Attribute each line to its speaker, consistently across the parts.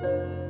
Speaker 1: Thank you.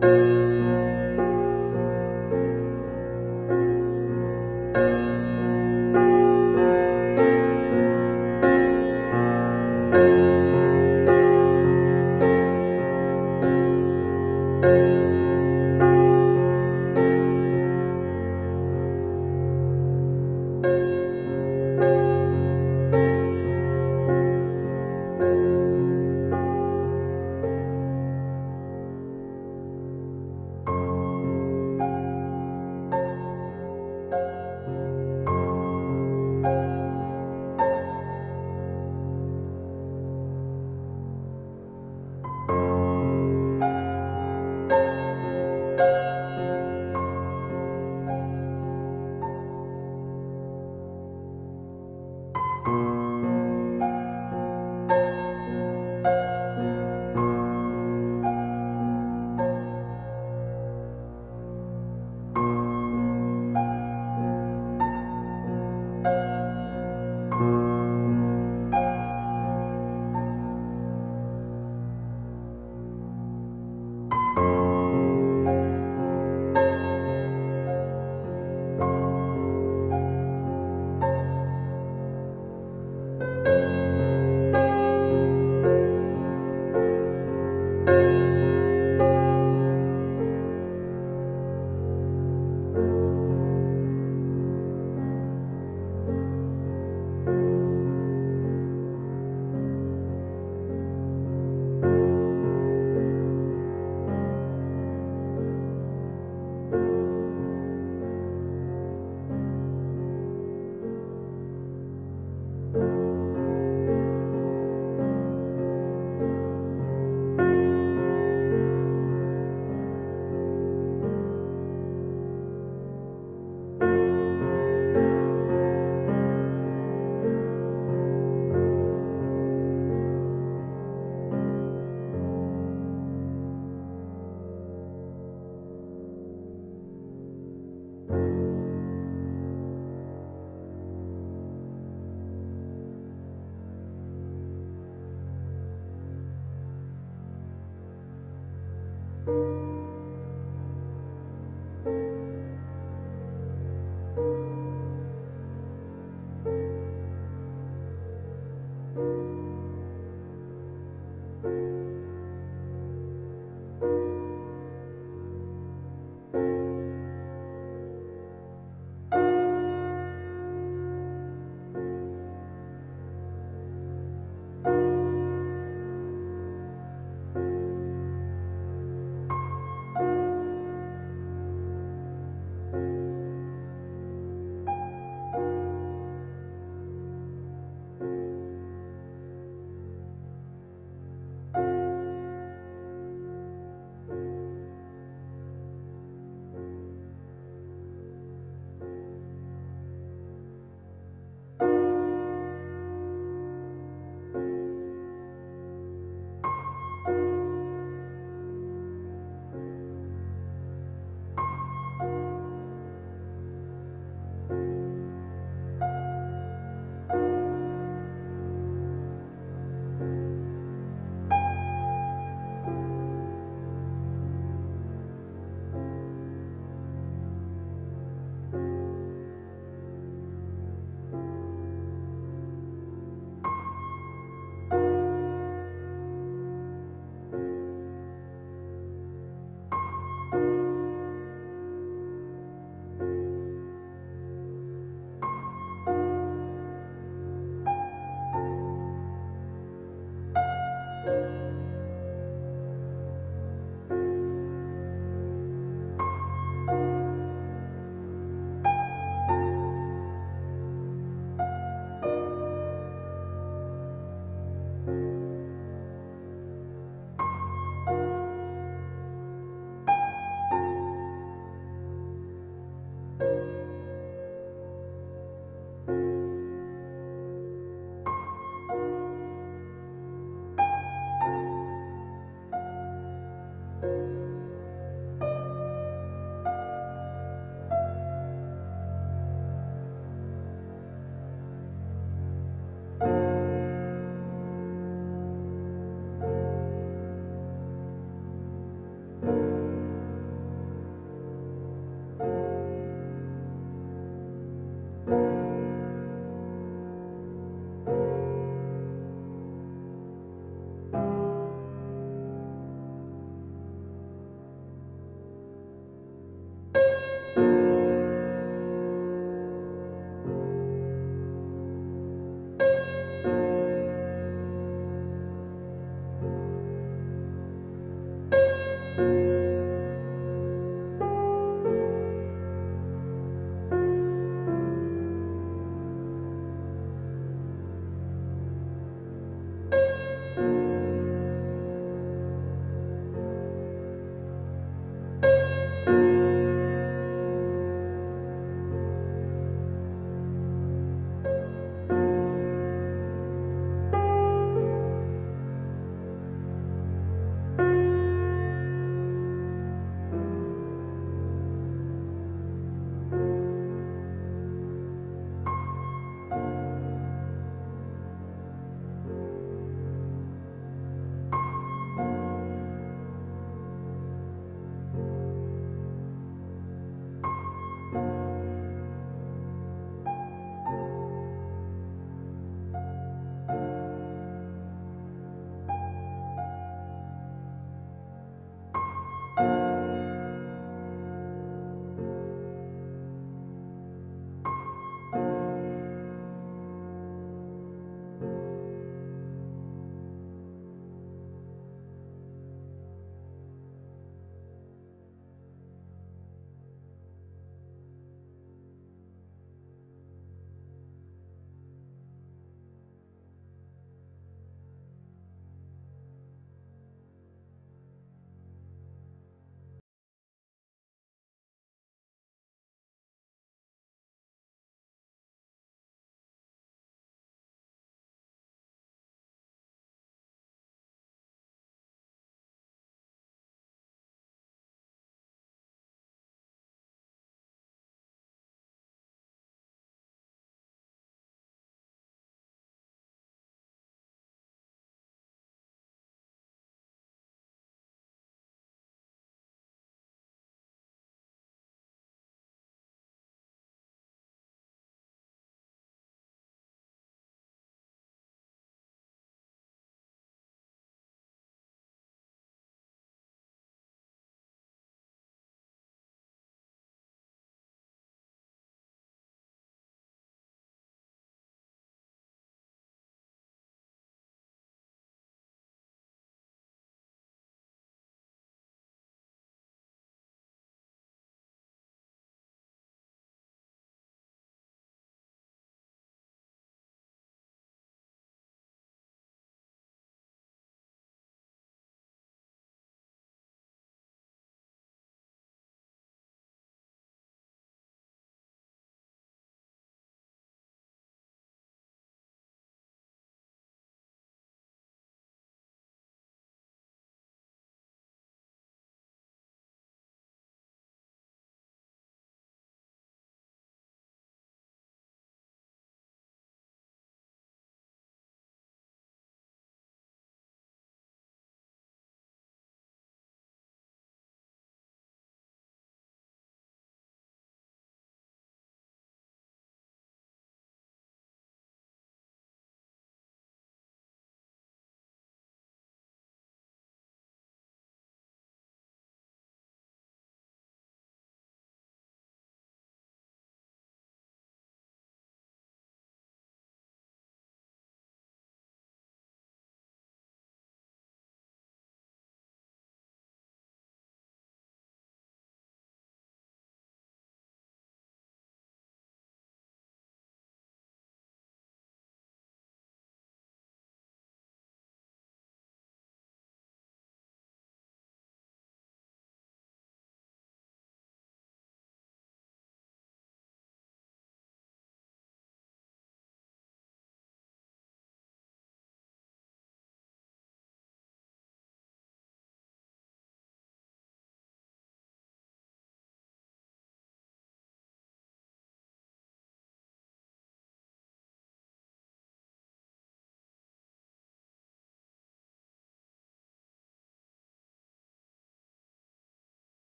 Speaker 1: Música